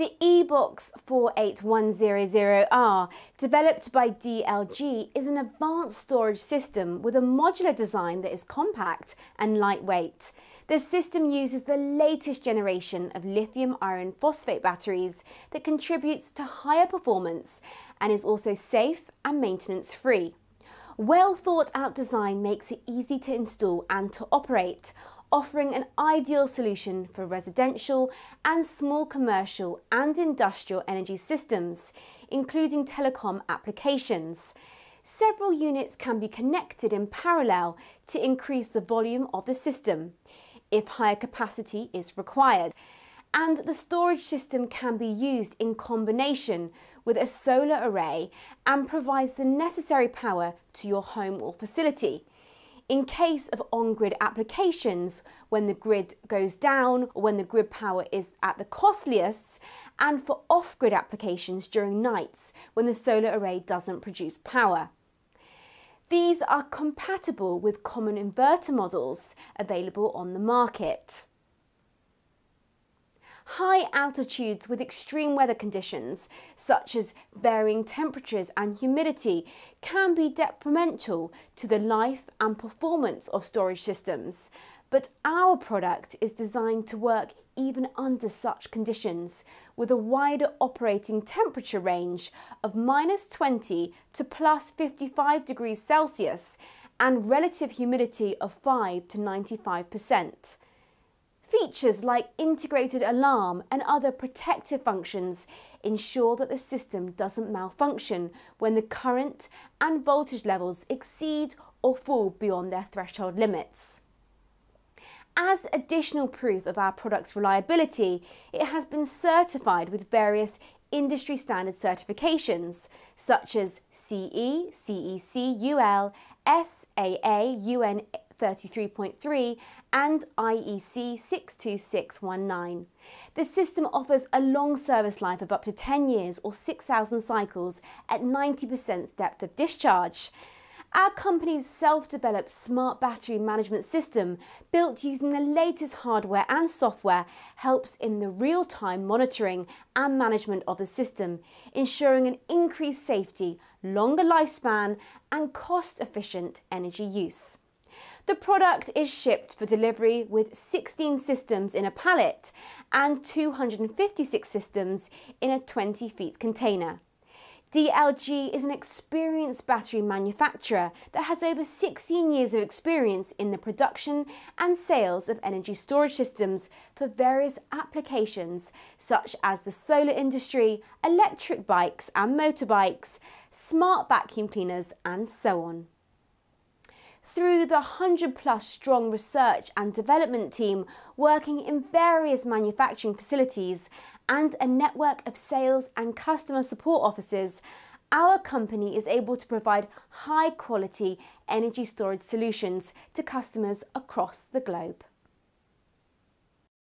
The eBox 48100R, developed by DLG, is an advanced storage system with a modular design that is compact and lightweight. The system uses the latest generation of lithium iron phosphate batteries that contributes to higher performance and is also safe and maintenance free. Well thought out design makes it easy to install and to operate, offering an ideal solution for residential and small commercial and industrial energy systems, including telecom applications. Several units can be connected in parallel to increase the volume of the system, if higher capacity is required and the storage system can be used in combination with a solar array and provides the necessary power to your home or facility. In case of on-grid applications, when the grid goes down or when the grid power is at the costliest, and for off-grid applications during nights when the solar array doesn't produce power. These are compatible with common inverter models available on the market. High altitudes with extreme weather conditions, such as varying temperatures and humidity, can be detrimental to the life and performance of storage systems. But our product is designed to work even under such conditions, with a wider operating temperature range of minus 20 to plus 55 degrees Celsius and relative humidity of 5 to 95 percent. Features like integrated alarm and other protective functions ensure that the system doesn't malfunction when the current and voltage levels exceed or fall beyond their threshold limits. As additional proof of our product's reliability, it has been certified with various industry standard certifications such as CE, CEC, UL, SAA, UN 38.3 and IEC 62619. The system offers a long service life of up to 10 years or 6,000 cycles at 90% depth of discharge. Our company's self-developed smart battery management system, built using the latest hardware and software, helps in the real-time monitoring and management of the system, ensuring an increased safety, longer lifespan and cost-efficient energy use. The product is shipped for delivery with 16 systems in a pallet and 256 systems in a 20 feet container. DLG is an experienced battery manufacturer that has over 16 years of experience in the production and sales of energy storage systems for various applications such as the solar industry, electric bikes and motorbikes, smart vacuum cleaners and so on through the 100 plus strong research and development team working in various manufacturing facilities and a network of sales and customer support offices, our company is able to provide high quality energy storage solutions to customers across the globe.